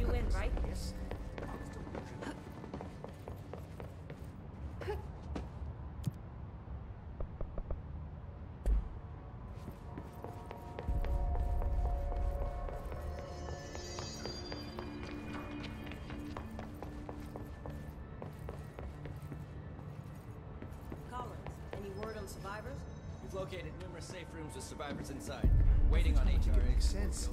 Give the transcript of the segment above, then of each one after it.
you in, right? Collins, any word on survivors? We've located numerous safe rooms with survivors inside, waiting on HR. Makes sense.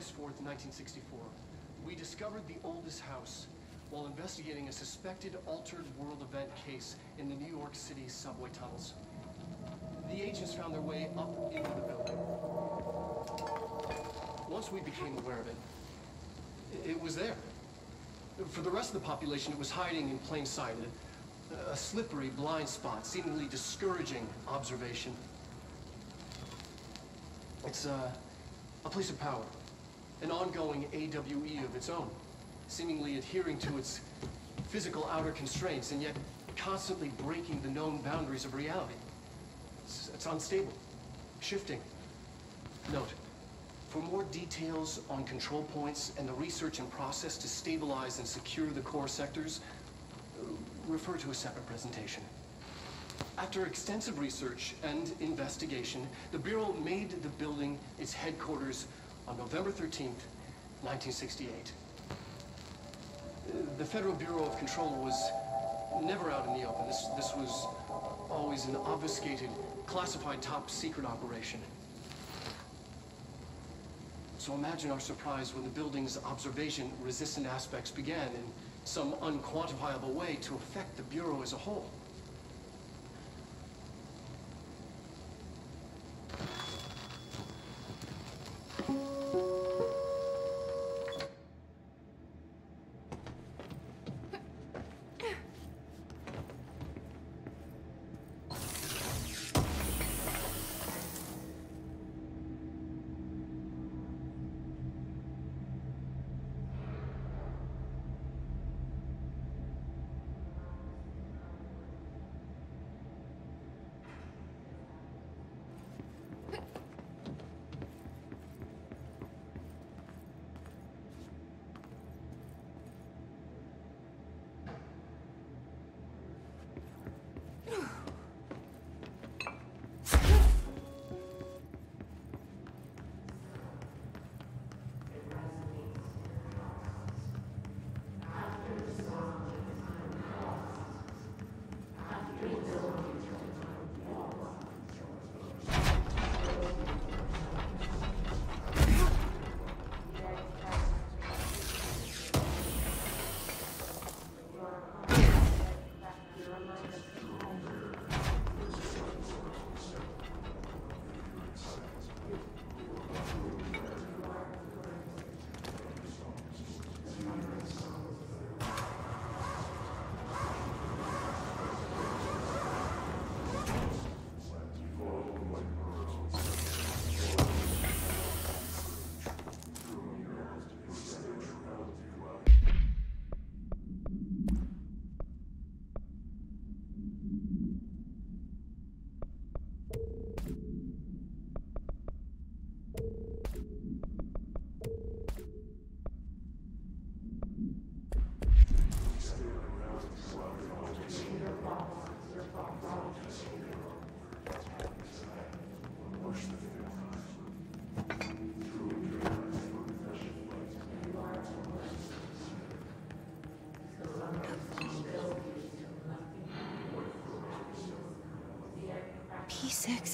August 4th, 1964, we discovered the oldest house while investigating a suspected altered world event case in the New York City subway tunnels. The agents found their way up into the building. Once we became aware of it, it was there. For the rest of the population, it was hiding in plain sight, a, a slippery blind spot, seemingly discouraging observation. It's uh, a place of power, an ongoing AWE of its own, seemingly adhering to its physical outer constraints and yet constantly breaking the known boundaries of reality. It's, it's unstable, shifting. Note, for more details on control points and the research and process to stabilize and secure the core sectors, uh, refer to a separate presentation. After extensive research and investigation, the Bureau made the building its headquarters on November 13th, 1968. Uh, The Federal Bureau of Control was never out in the open. This, this was always an obfuscated, classified top secret operation. So imagine our surprise when the building's observation-resistant aspects began in some unquantifiable way to affect the Bureau as a whole.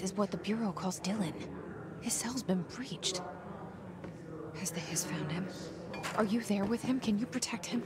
Is what the Bureau calls Dylan. His cell's been breached. Has the Hiss found him? Are you there with him? Can you protect him?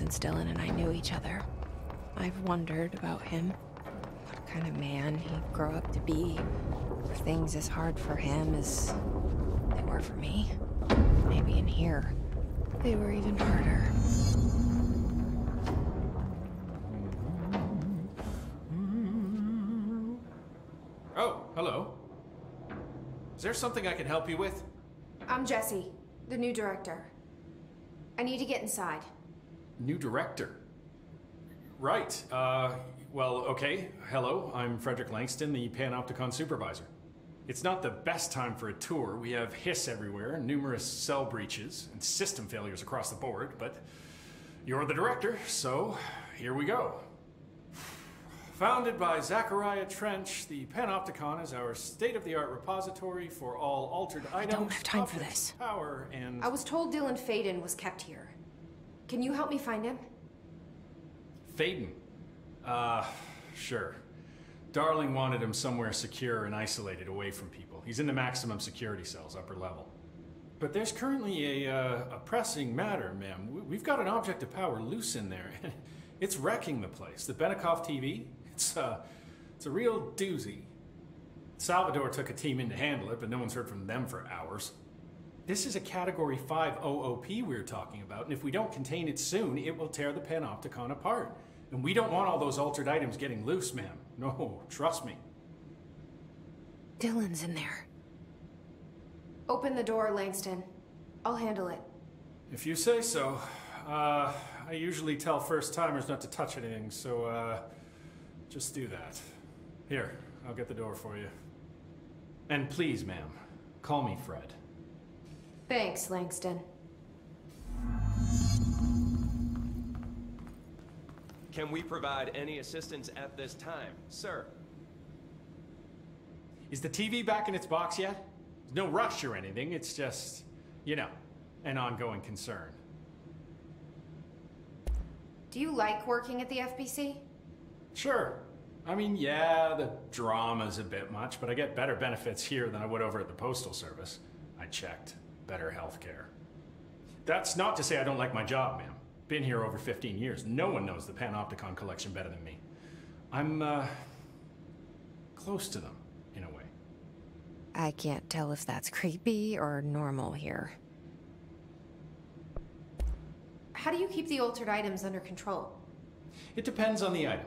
Since Dylan and I knew each other. I've wondered about him. What kind of man he'd grow up to be. Were things as hard for him as they were for me? Maybe in here, they were even harder. Oh, hello. Is there something I can help you with? I'm Jesse, the new director. I need to get inside. New director. Right. Uh, well, okay. Hello, I'm Frederick Langston, the Panopticon supervisor. It's not the best time for a tour. We have hiss everywhere, numerous cell breaches, and system failures across the board, but you're the director, so here we go. Founded by Zachariah Trench, the Panopticon is our state-of-the-art repository for all altered items, I don't have time for this. power, and I was told Dylan Faden was kept here. Can you help me find him? Faden. Uh, sure. Darling wanted him somewhere secure and isolated away from people. He's in the maximum security cells, upper level. But there's currently a, uh, a pressing matter, ma'am. We- We've got an object of power loose in there. it's wrecking the place. The Benikoff TV, it's, uh, it's a real doozy. Salvador took a team in to handle it, but no one's heard from them for hours. This is a Category 5 OOP we're talking about, and if we don't contain it soon, it will tear the Panopticon apart. And we don't want all those altered items getting loose, ma'am. No, trust me. Dylan's in there. Open the door, Langston. I'll handle it. If you say so. Uh, I usually tell first timers not to touch anything, so, uh, just do that. Here, I'll get the door for you. And please, ma'am, call me Fred. Thanks, Langston. Can we provide any assistance at this time, sir? Is the TV back in its box yet? There's no rush or anything, it's just, you know, an ongoing concern. Do you like working at the FBC? Sure. I mean, yeah, the drama's a bit much, but I get better benefits here than I would over at the Postal Service. I checked. Better health care. That's not to say I don't like my job, ma'am. Been here over 15 years. No one knows the Panopticon collection better than me. I'm, uh, close to them, in a way. I can't tell if that's creepy or normal here. How do you keep the altered items under control? It depends on the item.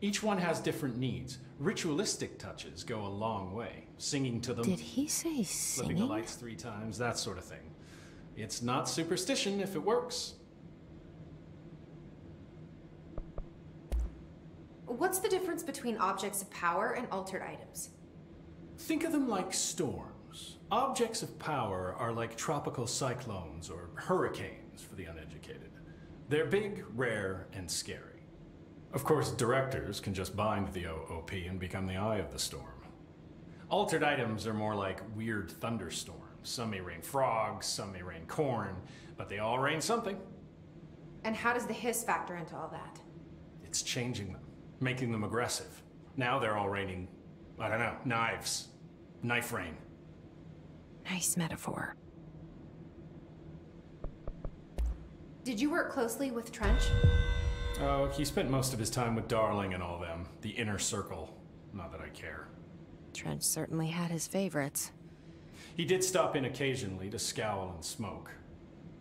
Each one has different needs. Ritualistic touches go a long way. Singing to them. Did he say singing? flipping the lights three times, that sort of thing. It's not superstition if it works. What's the difference between objects of power and altered items? Think of them like storms. Objects of power are like tropical cyclones or hurricanes for the uneducated. They're big, rare, and scary. Of course, directors can just bind the OOP and become the eye of the storm. Altered items are more like weird thunderstorms. Some may rain frogs, some may rain corn, but they all rain something. And how does the hiss factor into all that? It's changing them, making them aggressive. Now they're all raining, I don't know, knives. Knife rain. Nice metaphor. Did you work closely with Trench? Oh, he spent most of his time with Darling and all them. The inner circle. Not that I care. Trench certainly had his favorites. He did stop in occasionally to scowl and smoke.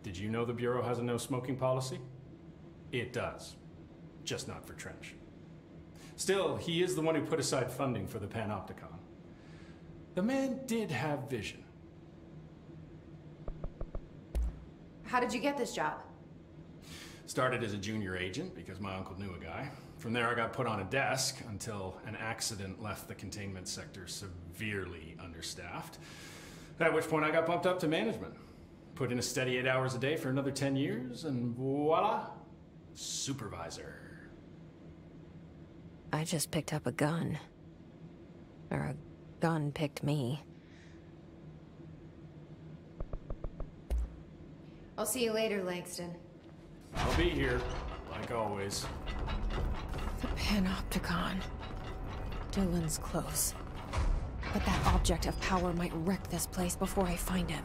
Did you know the Bureau has a no smoking policy? It does. Just not for Trench. Still, he is the one who put aside funding for the Panopticon. The man did have vision. How did you get this job? Started as a junior agent because my uncle knew a guy. From there, I got put on a desk until an accident left the containment sector severely understaffed. At which point, I got bumped up to management. Put in a steady eight hours a day for another 10 years, and voila, supervisor. I just picked up a gun. Or a gun picked me. I'll see you later, Langston. I'll be here, like always. The Panopticon. Dylan's close. But that object of power might wreck this place before I find him.